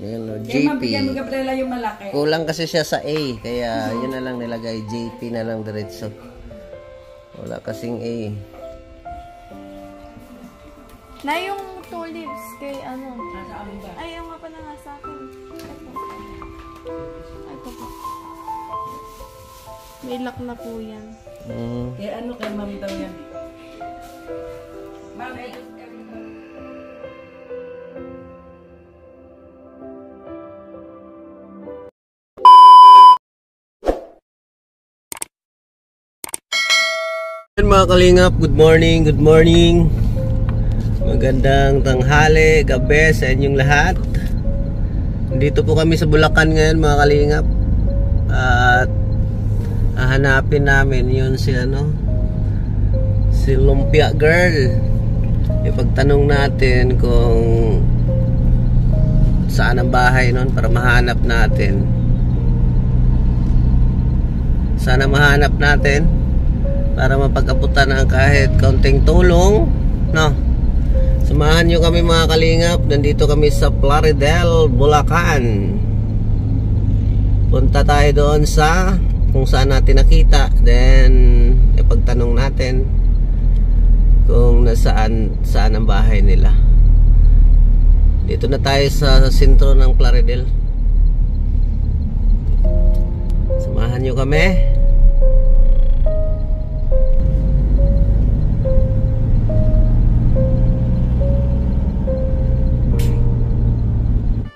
Yan o, Eh, JP. mabigyan mo Gabriela yung malaki. Kulang kasi siya sa A, kaya yun na lang nilagay. JP na lang diretso. Wala kasing A. Na yung tulips kay ano. Ba? Ay, yung nga pala nga sa akin. Ito. Ito po. May lock na po yan. Mm. Kaya ano kay ma'am daw yan? Ma'am, eh, mga kalingap, good morning, good morning. Magandang tanghali, gabi sa inyong lahat. Dito po kami sa Bulacan ngayon mga kalingap. At hahanapin namin yun si ano, si Lumpia Girl. Ipagtanong natin kung saan ang bahay nun para mahanap natin. Sana mahanap natin para mapag-abutan ng kahit kaunting tulong no? Samahan nyo kami mga kalingap. Nandito kami sa Plaridel, Bulacan. Punta tayo doon sa kung saan natin nakita. Then ipagtanong natin kung nasaan saan ang bahay nila. Dito na tayo sa sentro ng Plaridel. Samahan nyo kami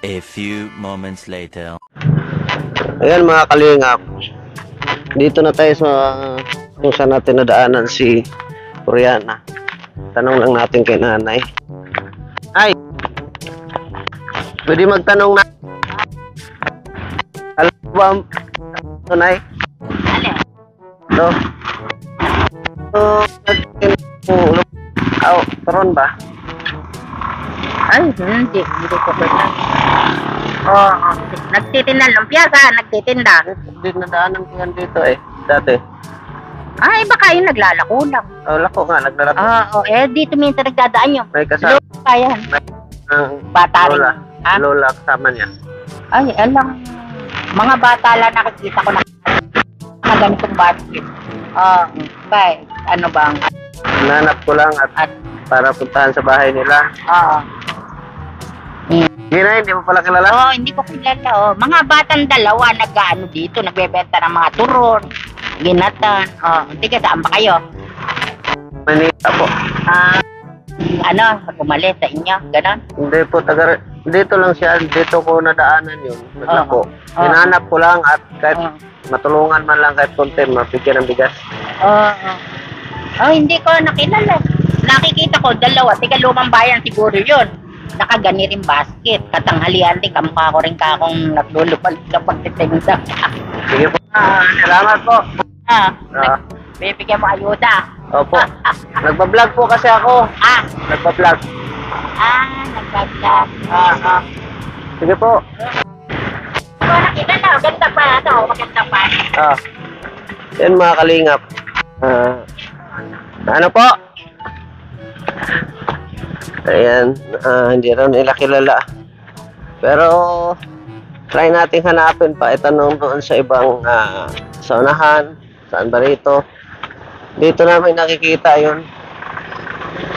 A few moments later. Ayan mga kalingap. Dito na tayo sa kung saan natin nadaanan si Koreana. Tanong lang natin kay nanay. Ay! Pwede magtanong na. Alam ba ang tunay? Ito. Ito. Oh, turon ba? Ay, hindi. Hindi ko ba na. Oo. nagtitinda ng piyasa, nagtitinda. Hindi nadaanan ko yan dito eh. Dati. Ay, baka yung naglalako lang. Oh, lako nga. Naglalako. Oo, eh, dito minsan nagdadaan yung May kasama lupa yan. ng Bata rin. lola. Ha? Lola kasama niya. Ay, alam. Mga bata lang nakikita ko na na ganitong basket. Oo, ba, ano bang, Nanap ko lang at at, para puntahan sa bahay nila. oo. Hindi na, hindi mo pala kilala. Oo, hindi ko kilala. Oh. Mga batang dalawa nag-ano dito, nagbebenta ng mga turon, ginatan. Oh, sige, saan ba kayo? Manila po. Ah, ano, umalis sa inyo, ganon? Hindi po, taga, dito lang siya. Dito ko nadaanan yun. Naglako. Oo. Hinanap ko lang at kahit Oo. matulungan man lang kahit konti, mapigyan ng bigas. Oo. Oh, hindi ko nakilala. Nakikita ko, dalawa, tiga lumang bayan siguro yun. Nakagani rin basket. Katanghalian, di kamukha ko rin ka akong naglulupal sa pagtitinda. Sige po. Salamat po. ah, Ah, bibigyan mo ayuda. opo. Nagbablog po kasi ako. Ah, Nagbablog. ah, nagkaglag. Ah, ah. Sige po. Ko nakilala, ganda pa, ano, maganda pa. Ah. Yan mga kalingap. Ah. ano po? Ayan, ah, hindi raw nila kilala. Pero try nating hanapin pa itanong doon sa ibang ah, sa unahan, saan ba rito. Dito namin nakikita yun.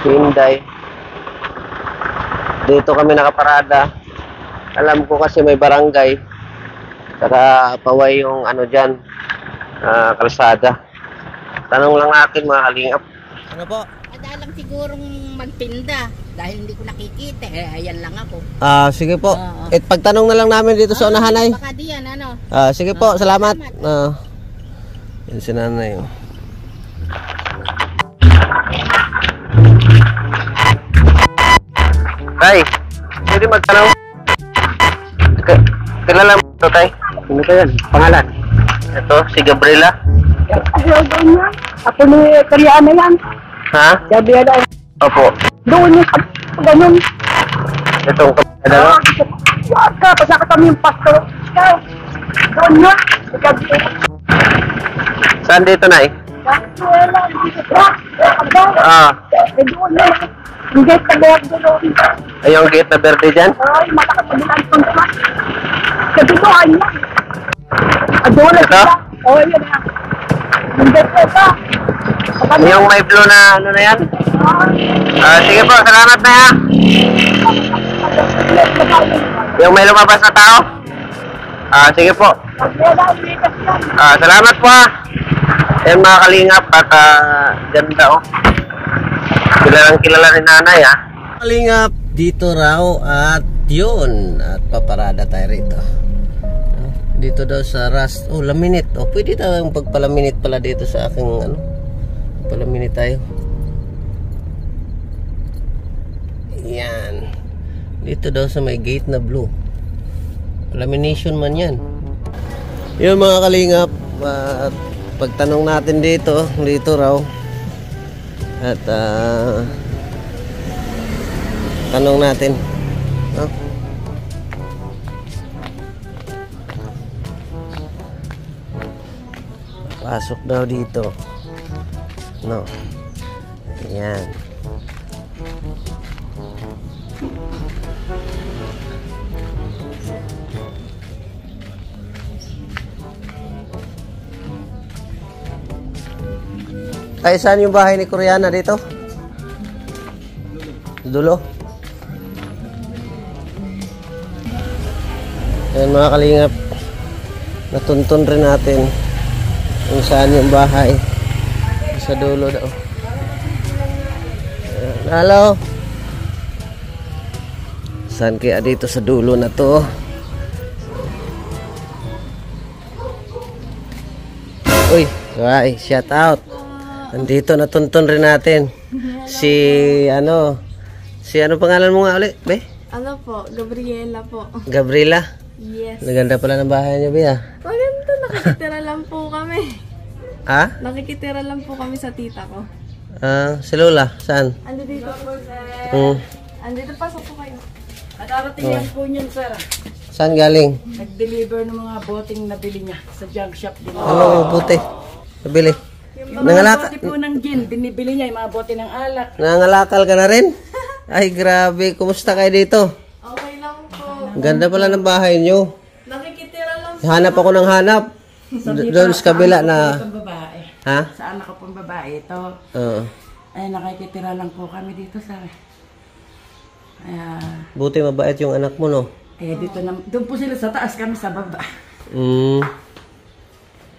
Hyundai. Dito kami nakaparada. Alam ko kasi may barangay. Saka paway yung ano dyan, ah, kalsada. Tanong lang natin mga kalingap. Ano po? Adalang sigurong magtinda dahil hindi ko nakikita. Eh, ayan lang ako. Ah, sige po. Oo. Eh, pagtanong na lang namin dito sa unahan ay. Baka diyan, ano? Ah, sige po, Ah, salamat. salamat. Ah. Yan si nanay. oh. Tay, pwede magtanong? Kilala mo ito, Tay? Sino ba yan? Pangalan? Ito, si Gabriela. Daw niya. Ako ni Karyana yan. Ha? Daw, Opo. doon yung ganun. Itong kapatid mo. Wag ka, pasaka kami yung pastor. Ikaw, doon. Sabi niya, Saan dito, Nay? "Bakit wala? Hindi ko ba? Aba, Ah, eh, doon na. Yung gate na berde doon. Ay, yung gate na verde dyan? Ay, malaki pa din ang tuntuan. Kasi doon niya. Ah, doon na. Oo, yun na. Yung gate na ito. Kapag Yung may blue na ano na yan? Ah, sige po, salamat na ha. Yung may lumabas na tao? Ah, sige po. Ah, salamat po ha. Yan mga kalingap at ah, ganda oh. Kilalang kilala ni nanay ha. Kalingap, dito raw at yun. At paparada tayo rito. Dito daw sa Rust. Oh, laminate. Oh, pwede tayong pagpalaminate pala dito sa aking ano. Palaminate tayo. Yan. Dito daw sa may gate na blue. Lamination man yan. Yun mga kalingap. At pagtanong natin dito, dito raw. At ah, tanong natin. No? Pasok daw dito. No. Ayan. Ay, saan yung bahay ni Koreana dito? Dulo. Ayan mga kalingap. Natuntun rin natin kung saan yung bahay. Sa dulo daw. Hello. Saan kaya dito sa dulo na to? Uy, ay, shout out. Andito natuntun rin natin. Si ano? Si ano pangalan mo nga ulit, be? Ano po? Gabriela po. Gabriela. Yes. Naganda pala ng bahay niyo, be. ah. Nakikitira lang po kami. Ha? Nakikitira lang po kami sa tita ko. Ah, si Lola, saan? Ando dito po, sir. Hmm. Andito, pasok po kayo. Nakarating yan po niyan, sir. Saan galing? Nag-deliver ng mga boting nabili niya sa junk shop din. Ano yung puti? Nabili. Yung mga Nangalaka, bote po ng gin, binibili niya yung mga bote ng alak. nangangalakal ka na rin? Ay, grabe. Kumusta kayo dito? Okay lang po. Ganda pala ng bahay niyo. Nakikitira lang po. Hanap ako ng hanap. Do- Doon sa kabila na... Babae. Ha? Sa anak ko pong babae ito. Oo. Ay, nakikitira lang po kami dito, sir. Kaya, Buti mabait yung anak mo, no? eh, dito na, doon po sila sa taas, kami sa baba. Mm.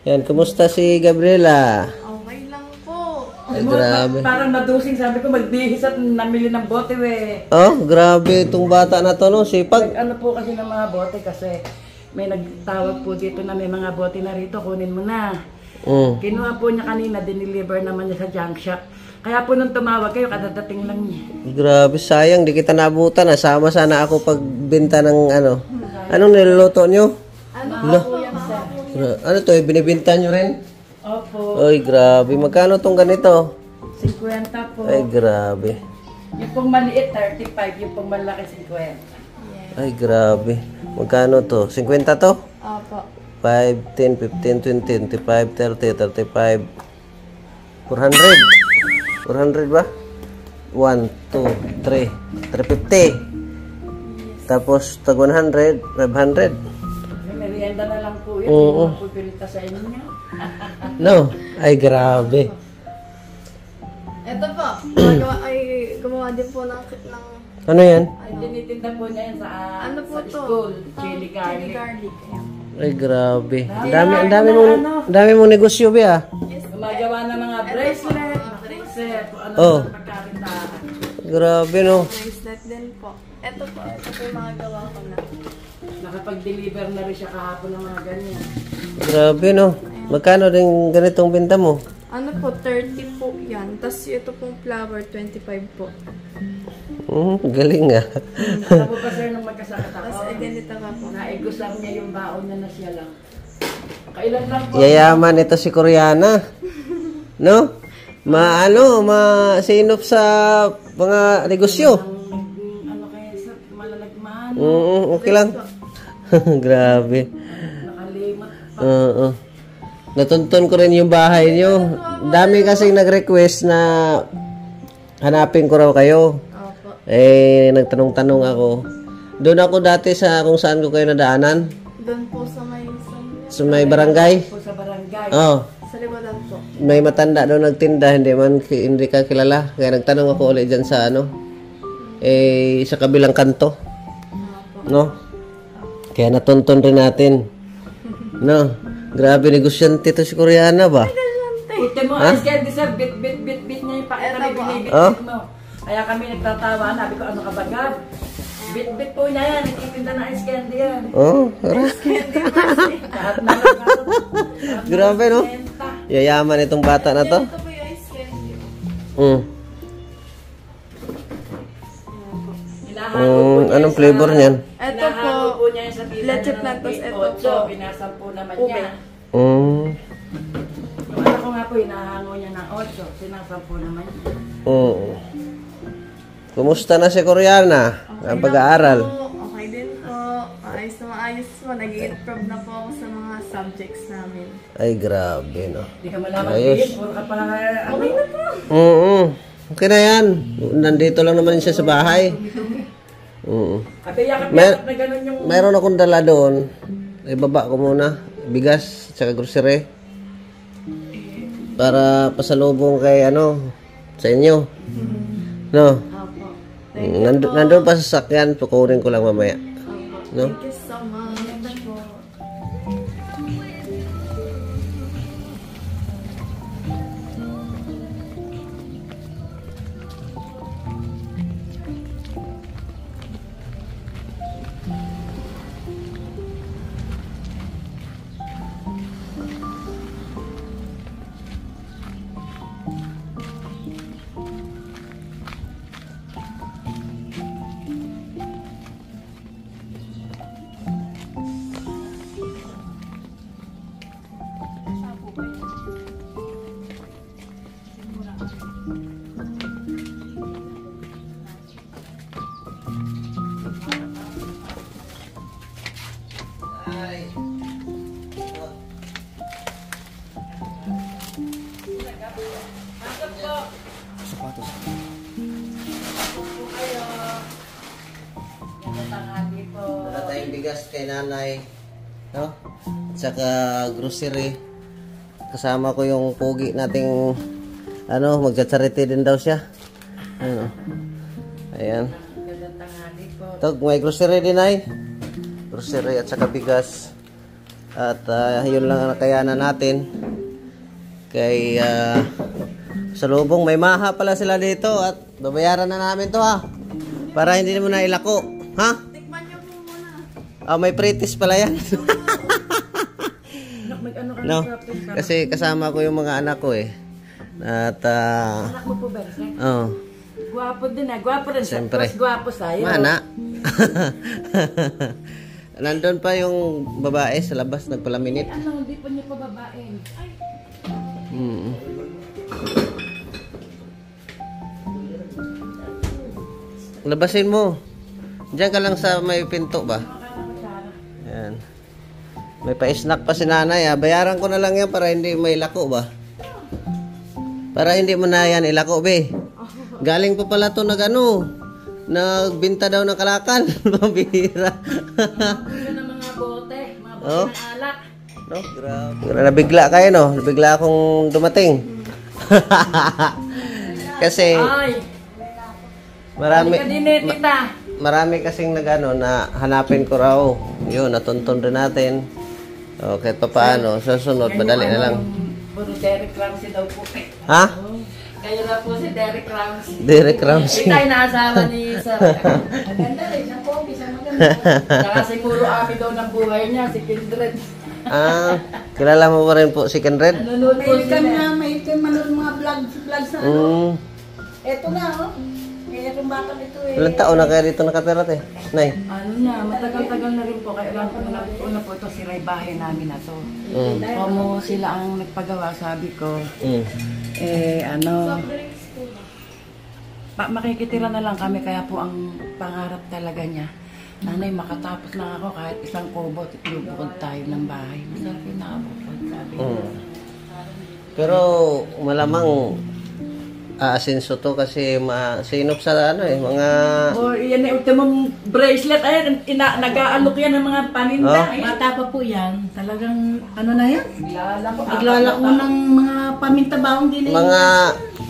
Yan, kumusta si Gabriela? Okay lang po. Ay, grabe. Parang madusing, sabi ko, magbihis at namili ng bote, we. Oh, grabe itong bata na to, no? Sipag. Ano po kasi ng mga bote kasi may nagtawag po dito na may mga bote na rito, kunin mo na. Mm. Kinuha po niya kanina, dineliver naman niya sa junk shop. Kaya po nung tumawag kayo, kadadating lang niya. Grabe, sayang. Di kita nabutan. Nasama sana ako pagbenta ng ano. Anong niluluto nyo? Ano po yan, sir? Ano to? eh, Binibinta nyo rin? Opo, Ay, grabe. Magkano tong ganito? 50 po. Ay, grabe. Yung pong maliit, 35. Yung pong malaki, 50. Ay, grabe. Magkano to? 50 to? Opo. 5, 10, 15, 20, 25, 30, 35, 400. 400 ba? 1, 2, 3, 350. Tapos, tag 100, 500. May merienda na lang po yun. Oo. Pupilita sa inyo. No? Ay, grabe. Ito po. Gumagawa, ay, gumawa din po ng, ng Ano yan? Ay, tinitinda po niya yan sa, ano po sa to? school. Chili Chili garlic. garlic. Ayan. Ay, grabe. Ang dami, ang dami mong, ang dami mong negosyo, ba? ah? Gumagawa ng mga bracelet, bracelet, ano Oh. sa pagkakitaan. Grabe, no? Bracelet din po. Ito po. Ito po yung mga gawa ko na. Nakapag-deliver na rin siya kahapon ng mga ganyan. Grabe, no? Magkano din ganitong benta mo? Ano po, 30 po yan. Tapos ito pong flower, 25 po. Hmm, galing ah. Sabi pa sir nung magkasakit Tapos ako, eh, ganito nga po. naigusang niya yung baon niya na siya lang. Kailan lang po, Yayaman ito si Koreana. No? Maano, masinop sa mga negosyo. ano kaya sa malalagman, Mm, okay lang. Grabe. nakalimot. Oo. Natuntun ko rin yung bahay nyo. Dami kasing nag-request na hanapin ko raw kayo. Eh, nagtanong-tanong ako. Doon ako dati sa kung saan ko kayo nadaanan. Doon po sa may sa, Sa may barangay. Po sa barangay. Oh, sa liwadan po. may matanda doon nagtinda, hindi man hindi ka kilala. Kaya nagtanong ako ulit dyan sa ano. Eh, sa kabilang kanto. No? Kaya natunton rin natin. No? Grabe negosyante to si Koreana ba? Ito mo, Ha? ice candy sir, bit, bit, bit, bit niya yung pakita na binibit Oh. mo. Kaya kami nagtatawa, sabi ko, ano ka ba, Gab? Bit, bit po niya yan, nagtitinda na ice candy yan. Oh. Lahat na lang ako. Grabe no? Yayaman itong bata na to. Ito po yung ice candy. Mm. Mm, niya anong flavor niyan? Ito po, po niya sa leche niya ng plan, tapos ito po. Pinasampu naman Ube. niya. Mm. Yung anak ko nga po, hinahango niya ng 8, sinasampu naman niya. Mm. Kumusta na si Koreana? Ang pag-aaral? Po, okay din po. Ayos na maayos po. Nag-i-improve na po ako sa mga subjects namin. Ay, grabe, no? Hindi ka malaman, Ayos. Puro ka pa, ano? Okay na po. Oo. Okay na yan. Nandito lang naman siya sa bahay. Oo. Kabiyak-kabiyak Mer- na ganun yung... Mayroon akong dala doon. Ibaba ko muna. Bigas, tsaka grocery. Para pasalubong kay ano, sa inyo. No? Opo. Nandun, nandun pa sa sakyan, tukurin ko lang mamaya. No? Grocery. Kasama ko yung pogi nating ano, magcha-charity din daw siya. Ano? Ayan. Tog, may grocery din ay. Grocery at saka bigas. At ah, yun lang ang nakayanan natin. Kay ah, sa lubong may maha pala sila dito at babayaran na namin to ha. Para hindi mo na ilako. Ha? Tikman niyo po muna. Ah, may pretis pala yan. Ka no? Kasi kasama ko yung mga anak ko eh. At ah, Anak mo po ba, sir? oh, Gwapo din eh. Gwapo rin siya. Siyempre. Mas gwapo sa'yo. mana. Nandun pa yung babae sa labas nagpalaminit. Ano, hindi pa niya pababain. Ay, Mm. Labasin mo. Diyan ka lang sa may pinto ba? May pa-snack pa si nanay ah. Bayaran ko na lang yan para hindi may lako ba? Para hindi mo na yan ilako be. Galing pa pala to nag ano. Nagbinta daw ng kalakal. Pambihira. Ano mga bote, mga bote Oh. ng alak. No? Grabe. Nabigla kayo, no? Nabigla akong dumating. Kasi, Ay, marami, din eh, marami kasing nagano na hanapin ko raw. Yun, natuntun rin natin. O, kahit pa paano, sa sunod, madali na lang. Puro Derek Ramsey daw po. Ha? Kayo na po si Derek Ramsey. Derek Ramsey. Kita yung naasawa ni Sir. Maganda rin, ang pogi siya maganda. Saka siguro ami daw ng buhay niya, si Kindred. Ah, kilala mo pa rin po si Kenred? Nanonood po May kami sila. na, may kami manood mga vlog, vlog sa ano. Mm. Eto na, oh. Kaya itong bata nito eh. Ilang taon na kayo dito nakatira, te? Nay? Ano na, matagal-tagal na rin po. Kaya lang po na, una po ito si bahay namin na to. Mm. Como sila ang nagpagawa, sabi ko. Mm. Eh, ano, pa, makikitira na lang kami kaya po ang pangarap talaga niya. Nanay, makatapos lang ako kahit isang kubo, lubukod tayo ng bahay. Masarap yung nakabukod, sabi. Mm. Pero malamang aasinso to kasi masinop sa ano eh, mga... O, yan yung ultimong bracelet. Ayan, ina, nag-aalok yan ng mga paninda. Oh. Ayan. Bata pa po yan. Talagang, ano na yan? Naglalako. Ng mga paminta baong din. Mga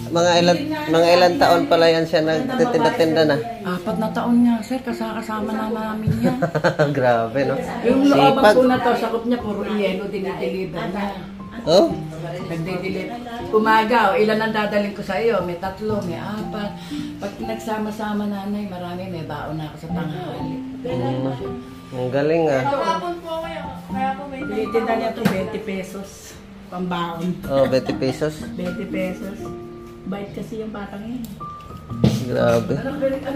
mga ilan mga ilan taon pala yan siya nagtitinda-tinda na. Apat na taon nga, sir. Kasakasama na namin yan. Grabe, no? Yung Sipag. po na to, sakop niya, puro yelo, dinideliver niya. Oh? Nagde-deliver. Umaga, o ilan ang dadaling ko sa iyo? May tatlo, may apat. Pag nagsama-sama nanay, marami, may baon na ako sa tanghali. Mm, ang galing ah. Kahapon po kayo. Kaya po may Tinitinda niya to 20 pesos. Pambaon. Oh, 20 pesos. 20 pesos. Bait kasi yung batang yun. Grabe.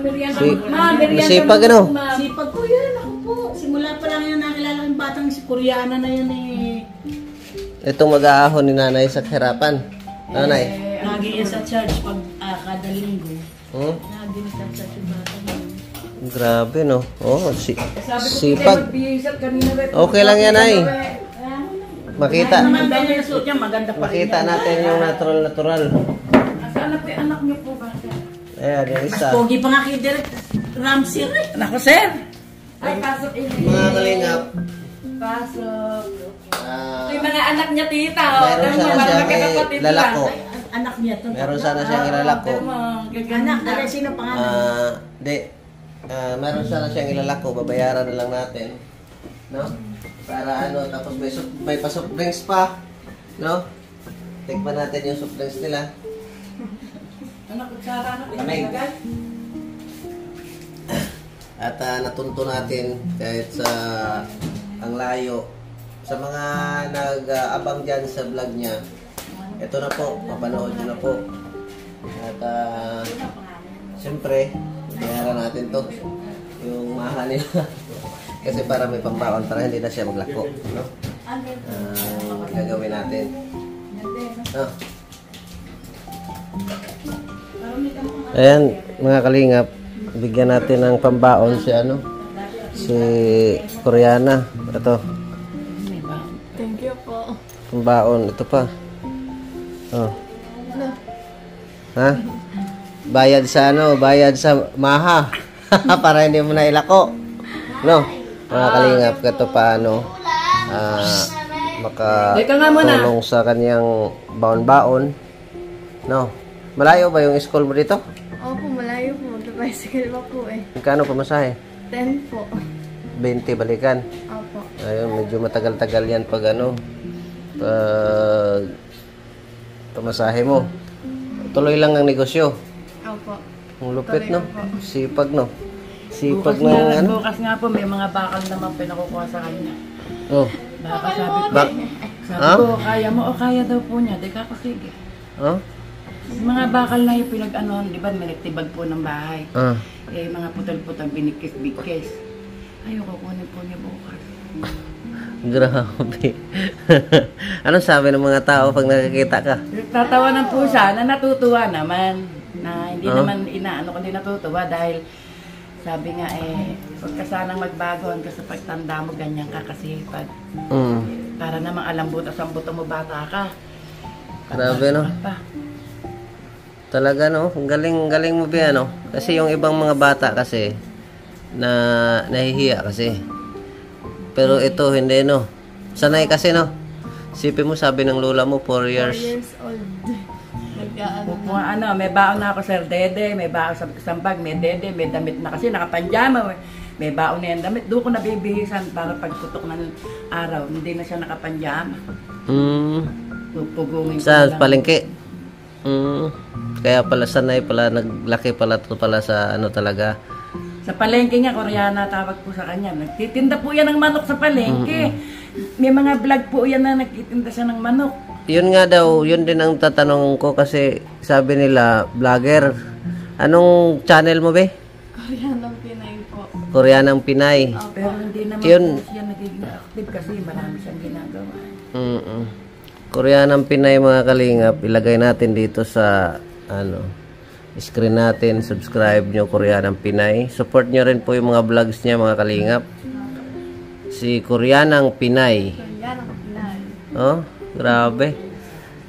Merienda Si-. Ma, Masipag, ano? ma'am. Sipag ko yan, ako po. Simula pa lang yan nakilala yung batang si Koreana na yan eh. Itong mag-aahon ni nanay sa kahirapan. Nanay. Eh, Lagi yan sa church pag ah, kada linggo. Hmm? Lagi yan sa church yung yun. Grabe, no? Oh, si sipag. magbihis at kanina. ba- Okay lang yan, ay. Makita. Naman ganyan yung suot niya, maganda pa rin. Makita natin yung natural-natural. Asan po yung anak niyo po ba? Ayan, yung isa. Pogi pa nga kay Direk Ramsey. Nako, sir! Ay, pasok in. Mga kalingap. Pasok. Ah, Ito yung mga anak niya, tita. oh. Mo, sana parang siya magkakapatid may lalako. Anak niya to. Meron sana siyang ilalako. Anak, dala sino pangalan? Ah, di. Ah, meron sana siyang ilalako, babayaran na lang natin. No? Para ano, tapos may, may pa-soft drinks pa. No? Tikman natin yung soft drinks nila. Anak, kutsara, anak. Ilagay. At ah, natunto natin kahit sa ang layo. Sa mga nag-abang dyan sa vlog niya, ito na po, mapanood nyo na po. At ah, siyempre, bayaran natin to. Yung mahal nila. Kasi para may pambaon, para hindi na siya maglako. No? Ah, gagawin natin. No? Ayan, mga kalingap, bigyan natin ng pambaon si ano, si Koreana. Ito, po. pambaon. Ito pa. Oh. Ha? Bayad sa ano, bayad sa maha. Para hindi mo na ilako. No? Mga kalingap, ito pa ano, ah, Teka nga muna. makatulong sa kanyang baon-baon. No? Malayo ba yung school mo dito? Opo, malayo po. Mag-bicycle pa po eh. Magkano pamasahe? 10 po. 20 balikan. Opo. Ayun, medyo matagal-tagal yan pag ano, pag pamasahe mo. Tuloy lang ang negosyo. Opo. Ang lupit, no? Sipag, no? Bukas Sipag nga, ng ano? bukas nga po, may mga bakal naman pinakukuha sa kanya. Oh. Baka sabi ko, Bak sabi Ha? ko, kaya mo o kaya daw po niya. Di ka ko, sige. oh? Yung mga bakal na yung pinag-ano, di ba, may nagtibag po ng bahay. Ah. Eh, mga putol-putol, binikis-bikis. Ayoko kunin po niya bukas. Grabe. Anong sabi ng mga tao pag nakikita ka? Tatawanan po siya na natutuwa naman. Na hindi Oh. naman inaano kundi natutuwa dahil sabi nga eh, huwag ka sanang magbago hanggang sa pagtanda mo, ganyan ka kasipag. Mm. Para namang alam butas ang buto mo bata ka. Grabe, no? Pa. Talaga, no? Galing, galing mo ba, no? Kasi yung ibang mga bata kasi, na nahihiya kasi. Pero ito, hindi, no? Sanay kasi, no? Sipin mo, sabi ng lola mo, 4 years. years old. Nag-ano. Kung ano, may baon na ako sir dede, may baon sa isang bag, may dede, may damit na kasi nakapanjama. may- May baon na yan damit. Doon ko nabibihisan para pagputok ng araw, hindi na siya nakapanjama. Mm. Sa na palengke. Mm. Kaya pala sanay pala, naglaki pala to pala sa ano talaga. Sa palengke nga, Koreana tawag po sa kanya. Nagtitinda po yan ng manok sa palengke. May mga vlog po yan na nagtitinda siya ng manok. Yun nga daw, yun din ang tatanong ko kasi sabi nila, vlogger. Anong channel mo be? Koreanong Pinay po. Koreanang Pinay. Pero hindi naman Yun. po siya nagiging active kasi marami siyang ginagawa. Mm Koreanang Pinay mga kalingap, ilagay natin dito sa ano, screen natin, subscribe nyo Koreanang Pinay. Support nyo rin po yung mga vlogs niya mga kalingap. Si Koreanang Pinay. Oh, grabe.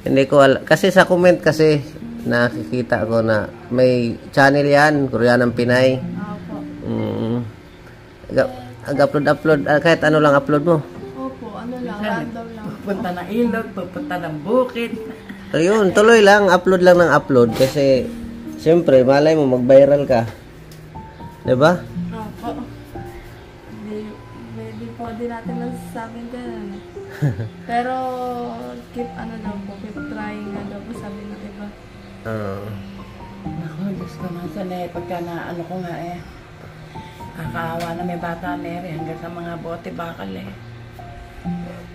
Hindi ko al- kasi sa comment kasi nakikita ko na may channel yan, Koreanang Pinay. Opo. Mm. Ag- Ag-upload, upload, ah, kahit ano lang upload mo. Opo, ano lang, random lang. Pupunta ng ilog, pupunta ng bukid. Ayun, tuloy lang, upload lang ng upload kasi siyempre, malay mo mag-viral ka. 'Di ba? Opo. Hindi, po din natin masasabing ganun. Pero, keep ano daw po, keep trying nga daw po sabi ng iba. Ah. Ako, Diyos ko na sanay. Pagka na ano ko nga eh. Nakakaawa na may bata Mary hanggang sa mga bote bakal eh.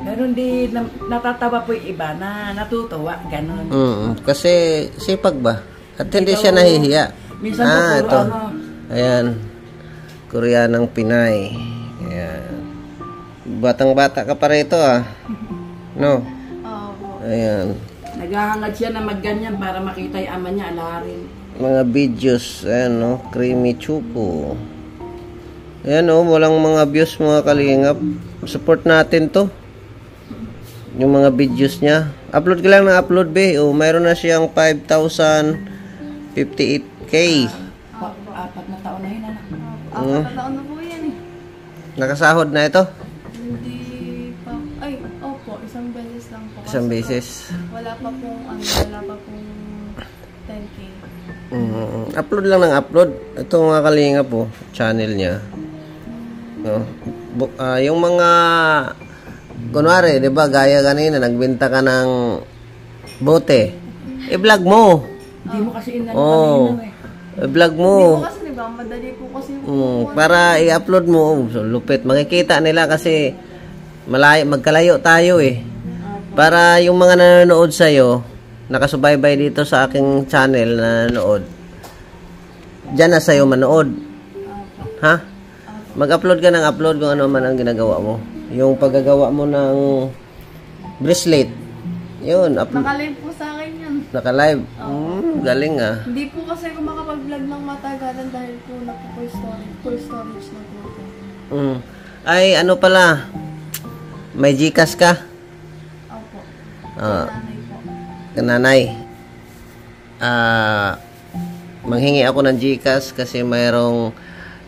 Pero hindi, na, natatawa po yung iba na natutuwa, ganun. Mm, kasi sipag ba? At hindi siya nahihiya. minsan ah, ito. ano. Ayan. Koreanang Pinay. Ayan. Batang-bata ka pa rito ah. No? Ayan. Naghahangad siya na magganyan para makita yung ama niya, alarin. Mga videos, ayan no, creamy chupo. Ayan oh, walang mga views mga kalingap. Support natin to. Yung mga videos niya. Upload ka lang ng upload be. Oh, mayroon na siyang 5,058k. Pa, apat na taon na yun, anak. Apat na taon na po yan eh. Nakasahod na ito. Hindi pa, ay, opo, isang beses lang po. Isang Kasi beses. po, Wala pa pong, ano, wala pa pong 10k. Mm, upload lang ng upload. Ito mga kalinga po, channel niya. No? Bu- ah, yung mga kunwari, 'di ba, gaya kanina nagbenta ka ng bote. I-vlog mo. Hindi mo kasi inano Oh. kanina eh. I-vlog mo. Hindi po kasi, di ba, madali po kasi Mm, para i-upload mo, oh, so, lupit. Makikita nila kasi malayo, magkalayo tayo eh. Para yung mga nanonood sa'yo, nakasubaybay dito sa aking channel na nanonood, dyan na sa'yo manood. Ha? Mag-upload ka ng upload kung ano man ang ginagawa mo. Yung paggagawa mo ng bracelet. Yun, upload. Nakalive po sa Naka-live. Mm, galing ah. Hindi po kasi ako makapag-vlog ng matagalan dahil po na po full storage, full storage na po. Mm. Ay, ano pala? May Gcash ka? Opo. Ah, Nanay po. kananay. Ah, manghingi ako ng Gcash kasi mayroong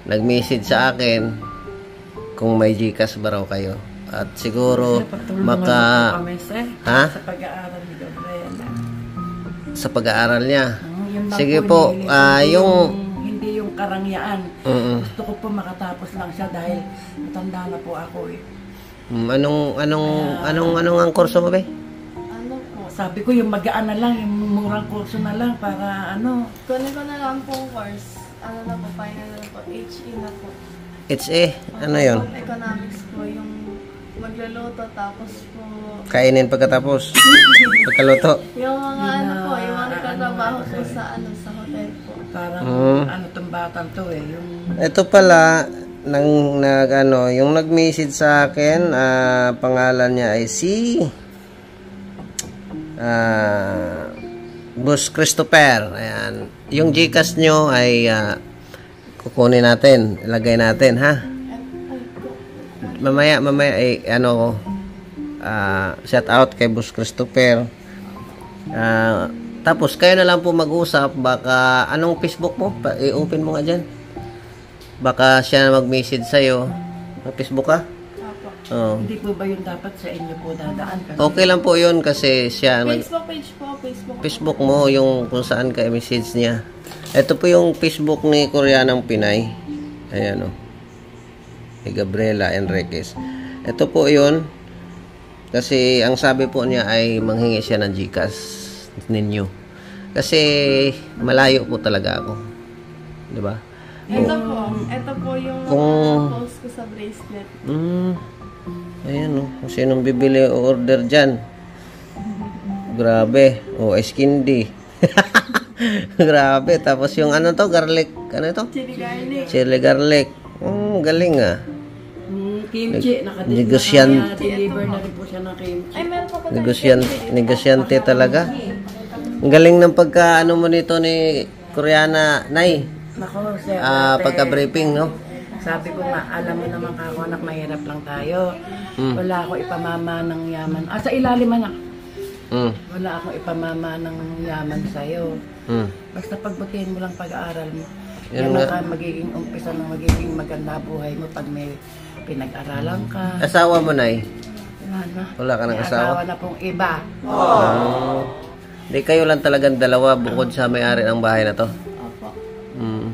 nag-message sa akin kung may Gcash ba raw kayo. At siguro maka. Ha? Sa pag-aaral. Sa pag-aaral niya. Oh, yun lang Sige po, ah, ko. yung Hindi yung karangyaan. Mm-mm. Gusto ko po makatapos lang siya dahil matanda na po ako eh. Mm, anong anong anong anong ang kurso mo ba? Ano po? Sabi ko yung magaan na lang, yung murang kurso na lang para ano. Kunin ko na lang po course. Ano na po, final na po. HE na po. HA, ano 'yon? Pang Economics po, yung magluluto tapos po, Kainin pagkatapos. Pagkaluto. yung mga ano po, yung mga nagtatrabaho po sa ano, sa hotel po. Parang Mm. ano tong batang to eh. Yung Ito pala, nang nag ano, yung nag-message sa akin, ah, pangalan niya ay si ah Boss Christopher. Ayan. Yung Gcash nyo ay ah, kukunin natin, ilagay natin, ha? Mamaya, mamaya, eh, ano ko, ah, shout out kay Boss Christopher. Ah, tapos, kayo na lang po mag-usap, baka, anong Facebook mo? I-open mo nga dyan. Baka siya na mag-message sa'yo. May Facebook ka? Oo. hindi po ba yun dapat sa inyo po dadaan? Kasi Okay lang po yun kasi siya Facebook page po, Facebook. Facebook mo yung kung saan ka message niya. Ito po yung Facebook ni Koreanang Pinay. Ayan o. Ni Gabriela Enriquez. Ito po yun. Kasi ang sabi po niya ay manghingi siya ng Gcash ninyo. Kasi malayo po talaga ako. 'Di ba? Ito po, ito po yung Kung- post ko sa bracelet. Mm. Ayan o. Kung sinong bibili o order dyan. Grabe. O, ice candy. Grabe. Tapos yung ano to, garlic. Ano to? Chili garlic. Chili garlic. Mm, galing ah. Kimchi, nakadis Negosyan- deliver na rin po siya ng kimchi. Ay, meron pa po Negosyan, negosyante talaga. Ang galing ng pagka ano mo nito ni Koreana Nay. Nako, sir. Ah, pagka-briefing, no? Sabi ko nga, alam mo naman kako anak, mahirap lang tayo. Mm. Wala ako ipamama ng yaman. Ah, sa ilalim anak. Mm. Wala akong ipamama ng yaman sa'yo. Mm. Basta pagbutihin mo lang pag-aaral mo. Yan Yan, nga. ang magiging umpisa ng magiging maganda buhay mo pag may pinag-aralan ka. Asawa mo, Nay? Wala na. Wala ka ng May asawa? na pong iba. Oh. Di kayo lang talagang dalawa bukod sa may-ari ng bahay na to. Opo. Mm.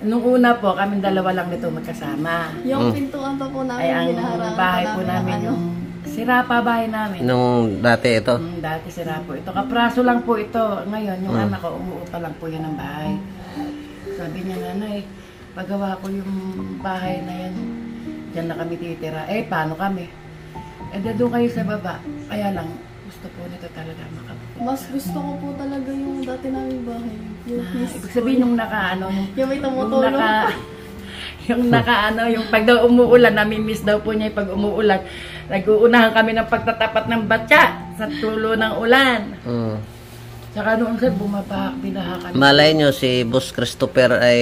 Nung una po, kami dalawa lang nito magkasama. Yung pintuan pa po namin, Ay, ang binaharangan bahay po namin namin ng ano. yung sira pa bahay namin. Nung dati ito. Mm, dati sira po ito. Kapraso lang po ito. Ngayon, yung Mm. anak ko, umuupa lang po yan ng bahay. Sabi niya, nanay, paggawa ko yung bahay na yan, dyan na kami titira. Eh, paano kami? Eh, da doon kayo sa baba. Kaya lang, gusto po nito talaga makabuo. Mas gusto ko po talaga yung dati naming bahay. Yung Ah, ibig sabihin yung naka, ano, yung, Yung may yung tumutulong. naka, yung naka, ano, yung pag daw umuulan, nami-miss daw po niya yung pag umuulan. Nag-uunahan kami ng pagtatapat ng batya sa tulo ng ulan. Mm. Saka noon sir, bumaba, binaha kami. Malay nyo si Boss Christopher ay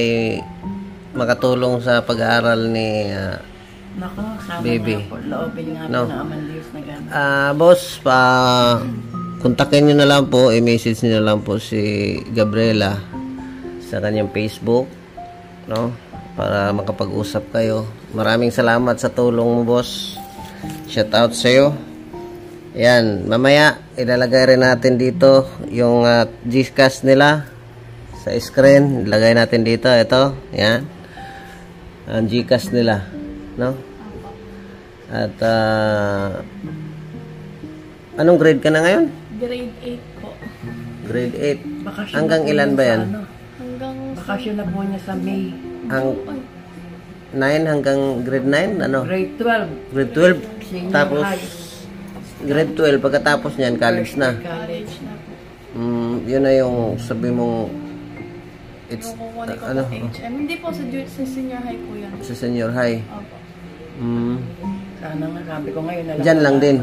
makatulong sa pag-aaral ni ah, Nako, sama Baby. nga po. Loobin nga No. po ng Amandius na gano'n. Ah, boss, pa kontakin nyo na lang po, i-message nyo na lang po si Gabriela sa kanyang Facebook, no? Para makapag-usap kayo. Maraming salamat sa tulong mo, boss. Shout out sa iyo. Yan, mamaya ilalagay rin natin dito yung uh, Gcash nila sa screen. Ilagay natin dito, ito, yan. Ang Gcash nila, no? At ah, anong grade ka na ngayon? Grade 8 po. Grade 8. Bakasyon Hanggang na ilan ba yan? Ano, Hanggang bakasyon na po niya sa May. Ang ay, 9 hanggang grade 9? Ano? Grade 12. Grade 12. Senior Tapos, high. grade 12. Pagkatapos niyan, college na. College na po. Mm, yun na yung sabi mong it's, ko ano, HM. Hindi po sa, sa senior high po yan. sa senior high. Opo. Mm, Sana nga sabi ko ngayon na lang. Diyan lang din.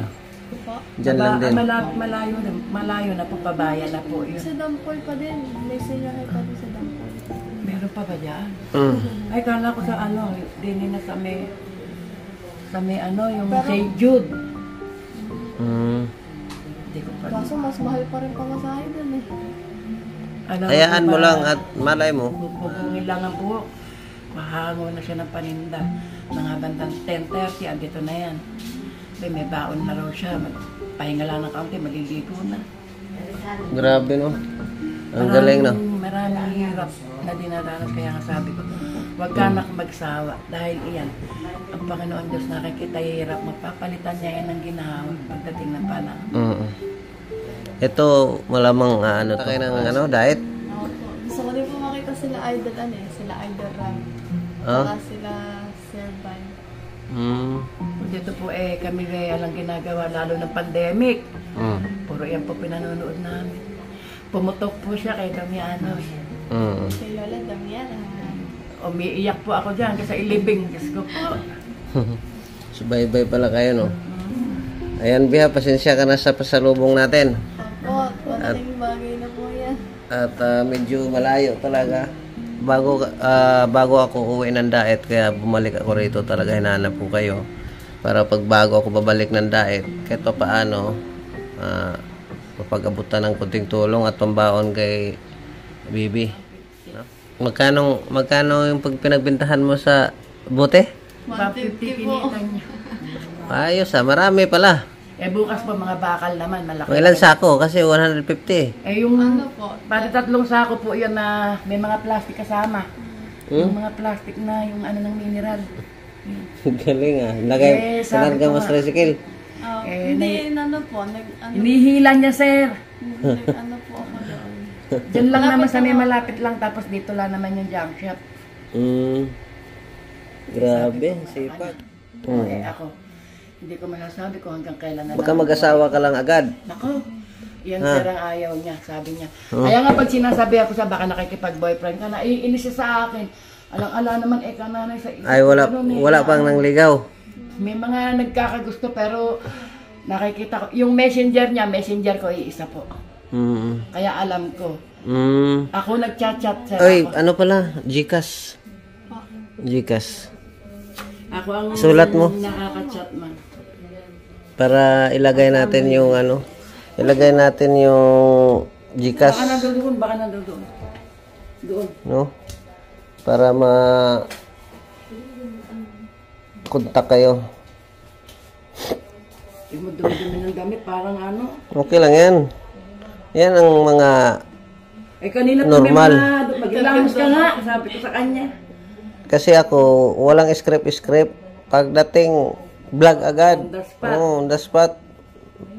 Po. Diyan lang din. Malayo, malayo, na, malayo na po, pabaya na po yun. Sa Dampol pa din. May senior high pa din sa Dampol. Meron pa ba dyan? Mm. Ay, kala ko sa ano, din na sa may, sa may ano, yung Pero- St. Jude. Mm. Hindi ko pa. Kaso mas mahal pa rin pamasahe dun eh. Alam Hayaan mo lang at malay mo. Bubungin lang ang buhok. Mahango na siya ng paninda. Mga bandang 10.30, andito na yan. May, may baon na raw siya. Pahinga lang ng kaunti, maliligo na. Grabe no. Ang galing no. Maraming- hirap na dinadanas. Kaya nga sabi ko, huwag ka nak magsawa. Dahil iyan, ang Panginoon Diyos nakikita hirap. Magpapalitan niya yan ng ginawa pagdating ng panahon. Mm. Ito malamang ah, ano to. Ng ano, diet? Opo. Gusto ko din po makita sila idol ano eh. Sila idol Ram. Ah? Saka sila Van. Mm. Dito po eh, kami kaya lang ginagawa lalo ng pandemic. Mm. Puro yan po pinanonood namin. Pumutok po siya kay Damiano. Mm. Kay Lola Damiana. Umiiyak po ako dyan kasi ilibing. Diyos ko po. Subaybay pala kayo no. Ayan Biha, pasensya ka na sa pasalubong natin. Opo. Madaling bagay na po yan. At ah, medyo malayo talaga. Bago ah, bago ako uwi ng daet kaya bumalik ako rito talaga hinahanap ko kayo para pag bago ako babalik ng daet kahit pa paano ah, mapag-abutan ng kunting tulong at pambaon kay Bibi. No? Magkano magkano yung pag pinagbentahan mo sa bote? 150 kinita niya. Ayos ah, marami pala. Eh bukas pa mga bakal naman, malaki. Mga ilan sako kasi 150. Eh yung, Ano po? pati tatlong sako po yun na may mga plastic kasama. Hmm? Yung mga plastic na yung ano ng mineral. Galing ah. Lagay, Eh, sabi ko mo nga. Ah, Eh, hindi, ano po. Nag, ano, Hinihila niya, sir. nag, ano po ako doon. Diyan lang naman sa may malapit lang, tapos dito lang naman yung junk shop. Mm. Grabe, sipag. Mm. Eh ako, hindi ko masasabi kung hanggang kailan na Baka lang. mag-asawa ka lang agad. Nako, yan Ha? sir ang ayaw niya, sabi niya. Kaya nga pag sinasabi ako sa baka nakikipag-boyfriend ka na, iinis siya sa akin. Alang-ala naman eh kananay sa isip. Ay, wala, eh. wala pang nangligaw. May mga nagkakagusto pero nakikita ko, yung messenger niya, messenger ko iisa po. Mm. Kaya alam ko. Mm. Ako nagchat-chat sir Oy, ako. ano pala? Gcash. Gcash. Ako ang Sulat mo. nakaka-chat man. Para ilagay natin yung ano. ilagay natin yung Baka Gcash, nandoon, baka nandoon. Doon. no? Para ma kontak kayo. Yung mo dumi-dumi ng damit, parang ano. Okay lang yan. Yan ang mga Eh kanina Normal. mag-ilangos ka nga, sabi ko sa kanya. kasi ako walang script script pagdating vlog agad. On the spot. Oo, on the spot.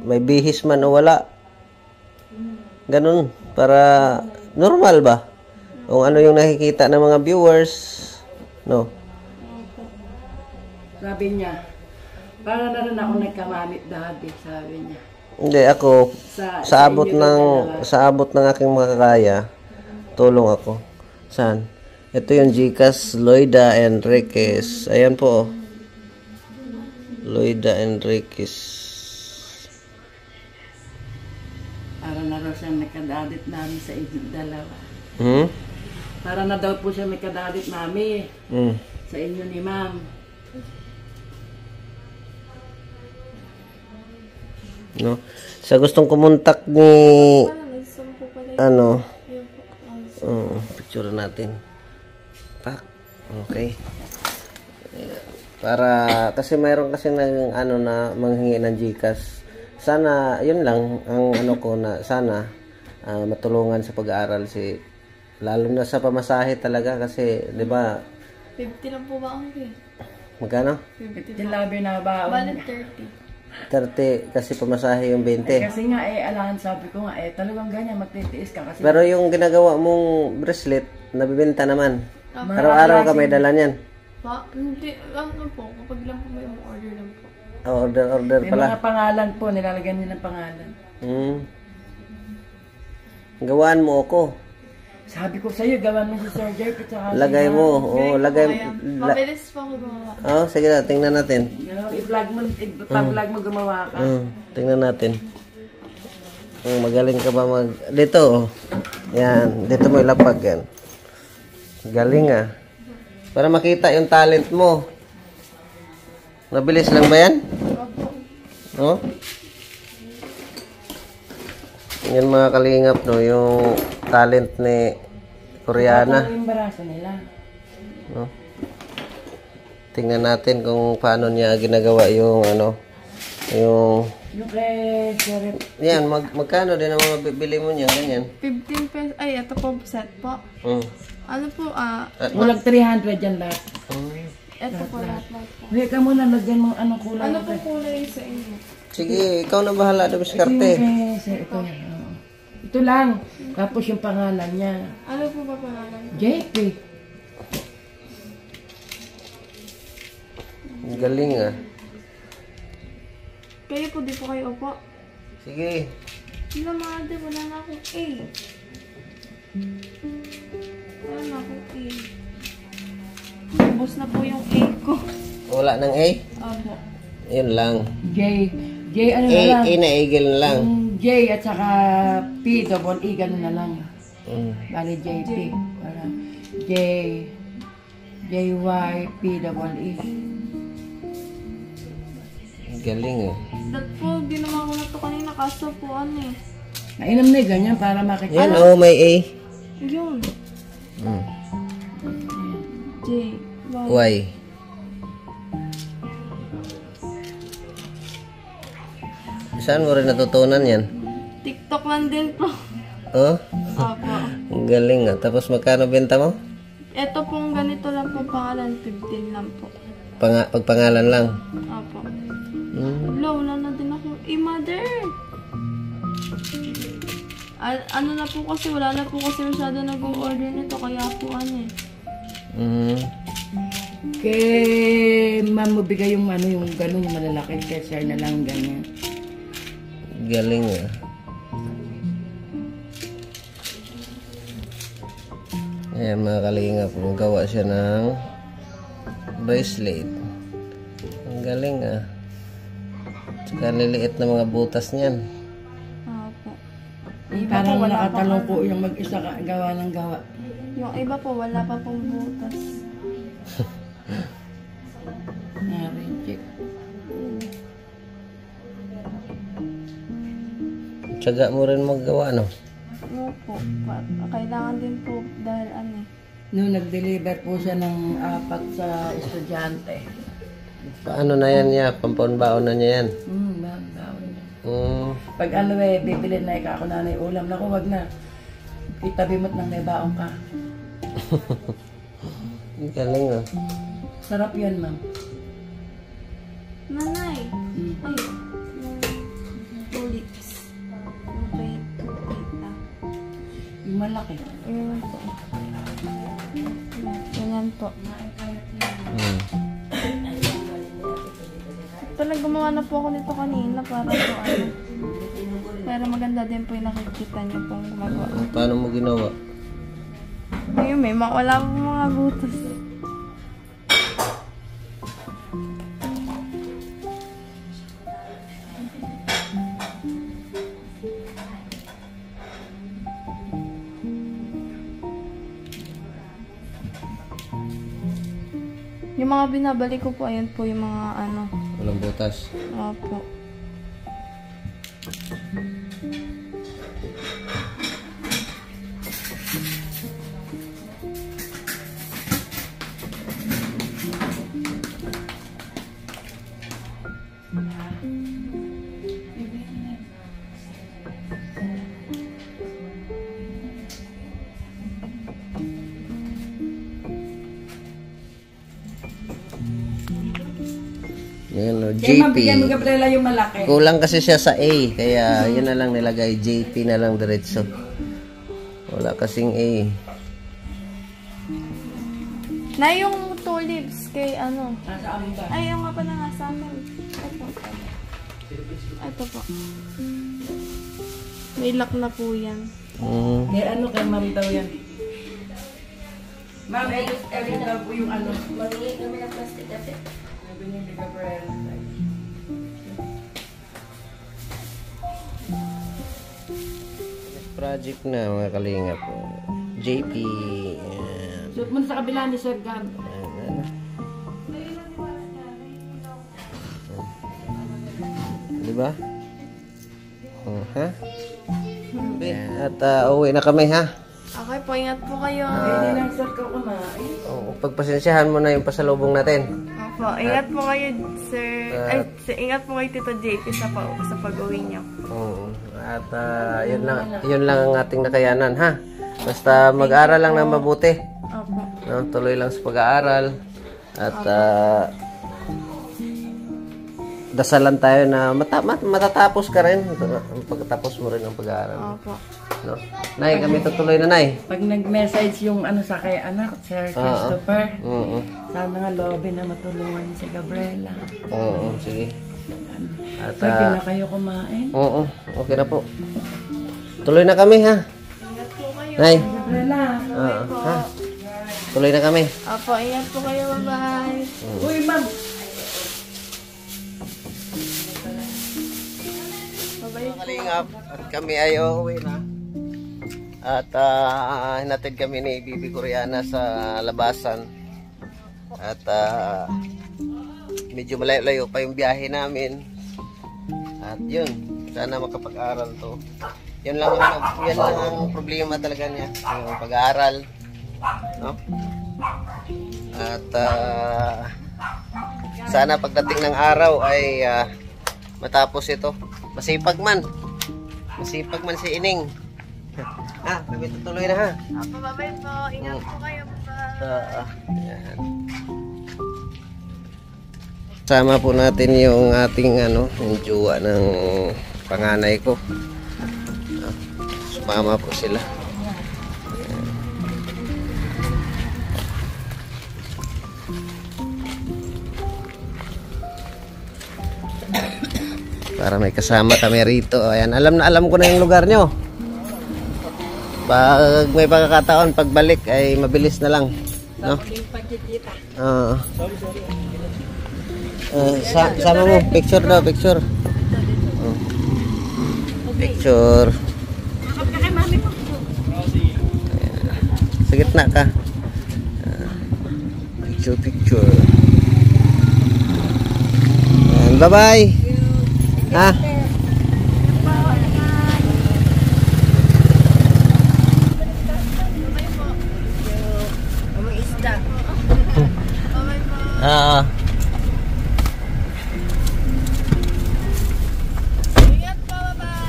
May bihis man o wala. Ganun para normal ba? Kung ano yung nakikita ng mga viewers, no? Sabi niya, para na rin ako nagkamamit dati, sabi niya. Hindi ako Sa, sa abot ng sa abot ng aking makakaya, tulong ako. Saan? Ito yung Gcash Loida Enriquez. Ayan po. oh. Loida Enriquez. Para na raw siya nakadadit namin sa inyo dalawa. Hmm? Para na daw po siya may kadadit mami Hmm. sa inyo ni ma'am. No? Sa gustong kumontak ni ano, uh, picture natin. Pak. Okay. Para kasi mayroon kasi ng ano na manghingi ng GCash. Sana yun lang ang ano ko na sana ah, matulungan sa pag-aaral si lalo na sa pamasahe talaga kasi 'di ba 50 lang po ba ang eh? magkano? 50 Yung labi na ba? Bale 30. 30 kasi pamasahe yung 20. Kasi nga eh, alahan sabi ko nga eh, talagang ganyan, magtitiis ka kasi Pero yung ginagawa mong bracelet, nabibenta naman. Araw-araw ka may dala niyan. Pa, hindi, ano po, kapag lang po may order lang po. Oh, order order may pala. mga pangalan po, nilalagyan niya ng pangalan. Hmm. Gawaan mo ako. Sabi ko sa'yo, gawan mo si Sir Jeff at saka Lagay mo. Oh, lagay Kaya, la- mabilis po ako gumawa. Oh, sige na, tingnan natin. I-vlog mo, i-vlog mo gumawa ka. Hmm, tingnan natin. Kung magaling ka ba mag... Dito, oh. Yan, dito mo ilapag yan. Galing ah. Para makita yung talent mo. Mabilis lang ba yan? No? Yan mga kalingap, no? Yung talent ni Koreana. Ano yung baraso nila? No? Tingnan natin kung paano niya ginagawa yung ano, yung Yung kay Sir yan, mag, magkano din ang mga bibili mo niyan, ganyan. 15 pesos, ay, ito po set po. Mm. Ano po, ah, Walang 300 yan lahat. Mm. ito po lahat lahat po. Huwag ka muna, lagyan mo anong kulay. Ano po kulay sa inyo? Sige, ikaw na bahala sa karte. Sir, ito. Ito lang. Tapos yung pangalan niya. Ano po ba pangalan? JP. Galing ah. Kayo po, di po kayo upo. Sige. Wala mga wala na akong A. Wala na akong A. Ubus na po yung A ko. Wala nang A? Opo. Yun lang. J. J ano A, na lang. A na eagle na lang. Yung J at saka P, double E, ganun na lang. Mm. Bali JP. J. J, Y, P, double E. Galing ah. Dat po, ginawa ko na to kanina kaso po ano eh. Nainom na yung ganyan para makikita. Yan oh, may A. Yun. Mm. J. Y. Y. Saan mo rin natutunan yan? TikTok lang din po. Oh? Opo. Ang Galing ah. Tapos magkano benta mo? Ito pong ganito lang po pangalan, 15 lang po. Panga pagpangalan lang. Opo. Eh, mother! A- ano na po kasi, wala na po kasi masyado nag-order nito, kaya po ano eh. Mm. Kay ma'am mo bigay yung ano, yung ganun, yung malalaki. Kay sir na lang ganyan. Galing ah. Ayan mga kalingap, gawa siya ng bracelet. Ang galing ah. Tsaka liliit na mga butas niyan. Opo. Parang nakatalong po yung mag-isa ka, gawa ng gawa. Yung iba po, wala pa pong butas. Na reject. Tsaga mo rin magawa, no? Ano po, pa- kailangan din po dahil ano eh. Nung nag-deliver po siya ng apat sa estudyante. Paano na yan niya? Pampaunbaon na niya yan. Hmm, bawal na. Mm. Pag ano eh, bibili na ikaw ako nanay ulam. Naku, wag na. Itabi mo't nang may baong ka. Ang Galing, ah. Sarap yan, ma'am. Nanay, Mm. ay, yung tulips. Yung kay tita. Yung malaki. Yun po. Ganyan po. Gumawa na po ako nito kanina para po ano. Pero maganda din po yung nakikita niyo pong gumagawa. Paano mo ginawa? Ngayon may wala po mga butas. Yung mga binabalik ko po, ayun po yung mga ano. Walang butas. Opo. Oh, Kaya ma'am, JP. bigyan mo Gabriela yung malaki. Kulang kasi siya sa A, kaya yun na lang nilagay. JP na lang diretso. Wala kasing A. Na yung tulips kay ano. Nasa amin ba? Ay, yung nga pala nga sa amin. Ito. Ito po. May lock na po yan. Mm. Kaya ano kay ma'am daw yan? Ma'am, edit, edit daw po yung ano. Mangingi kami ng plastic kasi. Sabi niya ni Gabriela. Project na mga kalingap. JP. Yan. Suot mo sa kabila ni Sir Gab. Yan. Di ba? Oh, ha? At uh, uwi na kami ha. Okay po, ingat po kayo. Hindi lang Sir ka kumain. Oh, pagpasensyahan mo na yung pasalubong natin. Opo, ingat po kayo, sir. Ay, sir, ingat po kayo, Tito JP, sa, pa, sa pag-uwi niyo. Oo. At ah, yun, lang, yun lang ang ating nakayanan ha. Basta mag-aral lang ng mabuti. Opo. No? Tuloy lang sa pag-aaral. At ah, dasalan tayo na mata mat- matatapos ka rin. Pagkatapos mo rin ang pag-aaral. Opo. No? Nay, kami tutuloy na, Nay. Pag nag-message yung ano sa kay anak, Sir Christopher, Oo. sana nga lobby na matulungan si Gabriela. Oo, sige. At Pwede ah, na kayo kumain. oo, okay na po. Tuloy na kami, ha? Nay, Gabriela. oo, ha? Tuloy na kami. Opo, ingat po kayo. Bye-bye. Uy, ma'am. Mga kalingap, at kami ay uuwi na. At ah, hinatid kami ni Bibi Koreana sa labasan. At ah, medyo malayo-layo pa yung biyahe namin. At yun, sana makapag-aral to. Yan lang ang, yan lang ang problema talaga niya, yung pag-aaral. No? At ah, sana pagdating ng araw ay ah, matapos ito. Masipag man. Masipag man si Ining. ha, kami tutuloy na ha. Opo, bye-bye po. Ingat po kayo. Bye-bye. Ah, yan. Sama po natin yung ating ano, yung jowa ng panganay ko. Sumama po sila. Para may kasama kami rito. Ayan, alam na alam ko na yung lugar nyo. Pag may pagkakataon, pagbalik ay mabilis na lang. No? Oo. Uh, sa sama mo, picture daw, picture. Oh. Picture. Sa gitna ka. Ah, picture, picture. Bye-bye. Ha? Ah. Uh,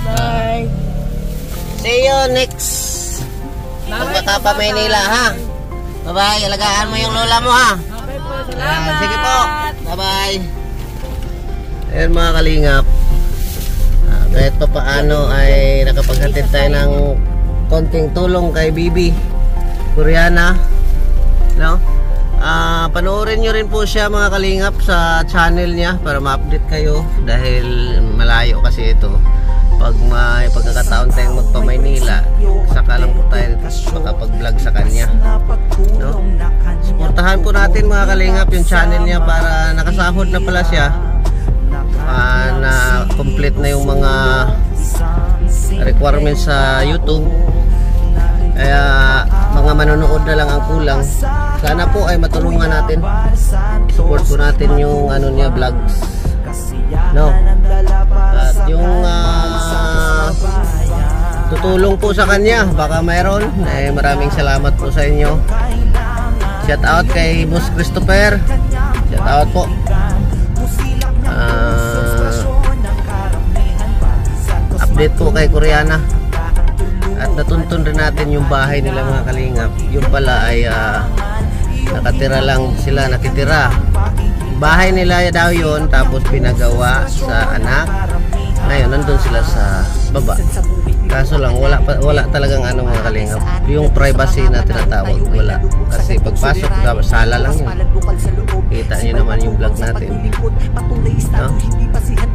Bye. See you next. Pagpunta pa Maynila ha. Bye-bye. Alagaan mo yung lola mo ha. Bye po. Salamat. Sige po. Bye-bye. Ayan mga kalingap. Ah, kahit pa paano ay nakapaghatid tayo ng konting tulong kay Bibi. Koreana. No? Ah, panoorin nyo rin po siya mga kalingap sa channel niya para ma-update kayo dahil malayo kasi ito. Pag may pagkakataon tayong magpa-Maynila, saka lang po tayo makapag-vlog sa kanya. No? Suportahan po natin mga kalingap yung channel niya para nakasahod na pala siya. Ah, na complete na yung mga requirements sa YouTube. Kaya mga manonood na lang ang kulang. Sana po ay matulungan natin. Support po natin yung ano niya vlogs. No. At yung ah, tutulong po sa kanya, baka mayroon. Eh, maraming salamat po sa inyo. Shout out kay Boss Christopher. Shout out po. Update po kay Koreana. At natuntun rin natin yung bahay nila mga kalingap. Yung pala ay ah, nakatira lang sila, nakitira. Bahay nila daw yun, tapos pinagawa sa anak. Ngayon, nandun sila sa baba. Kaso lang, wala, wala talagang ano mga kalingap. Yung privacy na tinatawag, wala. Kasi pagpasok, sala lang yun. Kita nyo naman yung vlog natin. No?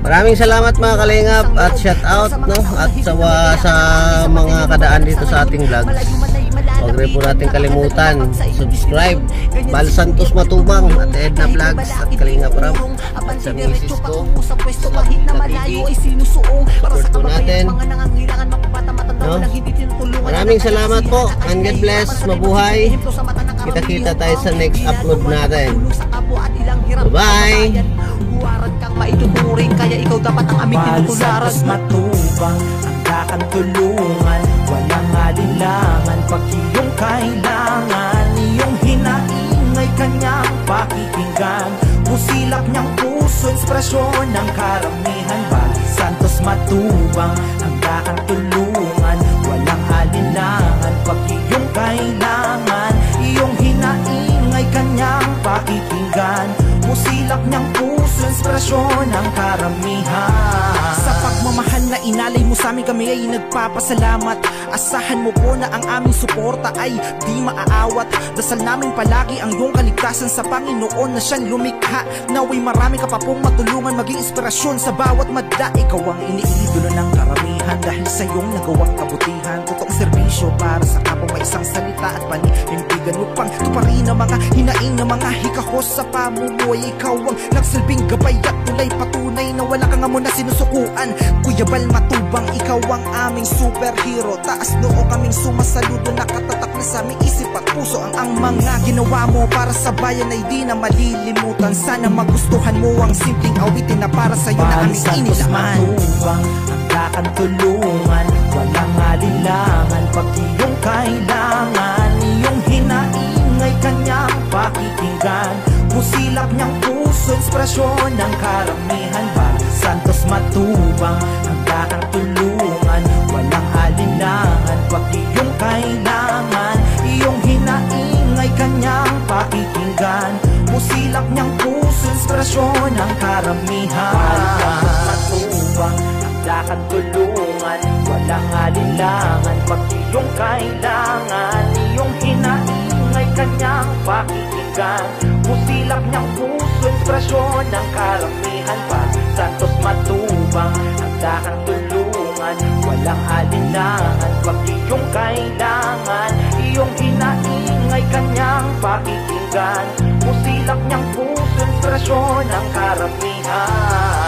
Maraming salamat mga kalingap at shout out no? At sa wa- sa mga kadaan dito sa ating vlogs. Huwag rin po natin kalimutan subscribe. Bal Santos Matubang at Edna Vlogs at Kalingap Ram at sa misis ko sa TV support po natin no? maraming salamat po and God bless mabuhay. Kita kita tayo sa next upload natin. Bye Huwaran kang maituturing Kaya ikaw dapat ang aming tinutularan. Matubang Ang dakang tulungan Walang alinlangan Pag iyong kailangan. Iyong hinaingay kanyang pakikinggan. Pusilak niyang puso Inspirasyon ng karamihan. Ba Santos matubang Ang dakang tulungan Walang alinlangan Pag iyong kailangan. Iyong hinaingay kanyang pakikinggan Pusilak niyang puso Inspirasyon ng karamihan. Sa pagmamahal na inalay mo sa amin Kami ay nagpapasalamat. Asahan mo po na ang aming suporta Ay di maaawat. Dasal namin palagi ang iyong kaligtasan Sa Panginoon na siyang lumikha. Naway marami ka pa pong matulungan Maging inspirasyon sa bawat madla Ikaw ang iniidolo ng karamihan Dahil sa iyong nagawang kabutihan. Totoong serbisyo para sa kapwa May isang salita at paninimbigan upang tuparin ang mga hinaing ng mga hikahos sa pamumuhay Ikaw ang nagsilbing gabay at tulay patunay Na wala kang amo na sinusukuan. Kuya Bal Matubang, ikaw ang aming superhero. Taas noo kaming sumasaludo Nakatatak na sa aming isip at puso Ang, ang mga ginawa mo. Para sa bayan ay di na malilimutan. Sana magustuhan mo ang simpleng awitin na para sa'yo na aming inilaman. Matubang, ang dakang tulungan Walang alinlangan Pag iyong kailangan kanyang pakikinggan. Pusilap niyang puso Inspirasyon ng karamihan ba? Santos matubang Ang dakang tulungan. Walang alinlangan Pag iyong kailangan. Iyong hinaingay kanyang pakikinggan. Pusilap niyang puso Inspirasyon ng karamihan matubang Ang dakang tulungan. Walang alinlangan Pag iyong kailangan. Iyong hinaingay kanyang pakikinggan. Pusilap niyang puso Inspirasyon ng karamihan pa. Santos matubang Ang dakang tulungan Walang alinlangan Pag iyong kailangan. Iyong hinaingay kanyang pakikinggan. Pusilap niyang puso Inspirasyon ng karamihan